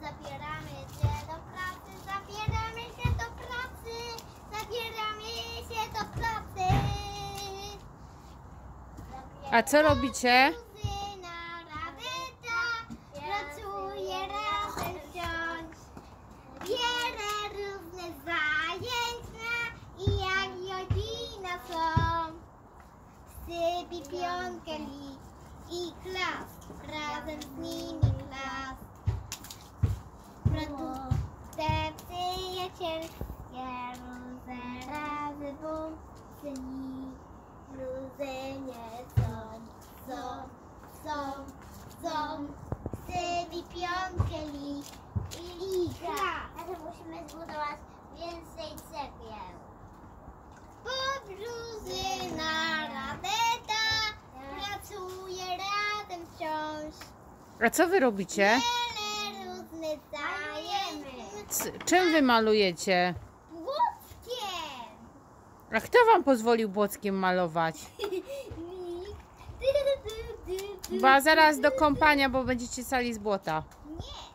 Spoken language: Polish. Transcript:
Zabieramy się do pracy, zabieramy się do pracy, zabieramy się do pracy. A co robicie? Sypi piątkę i klas, razem z nimi klas. Produkty przyjacielskie, różne razy bumcyni. Luzy nie są, są, są, są. A co wy robicie? C- czym wy malujecie? Łódzkiem. A kto wam pozwolił błockiem malować? Ba zaraz do kąpania, bo będziecie sali z błota. Nie.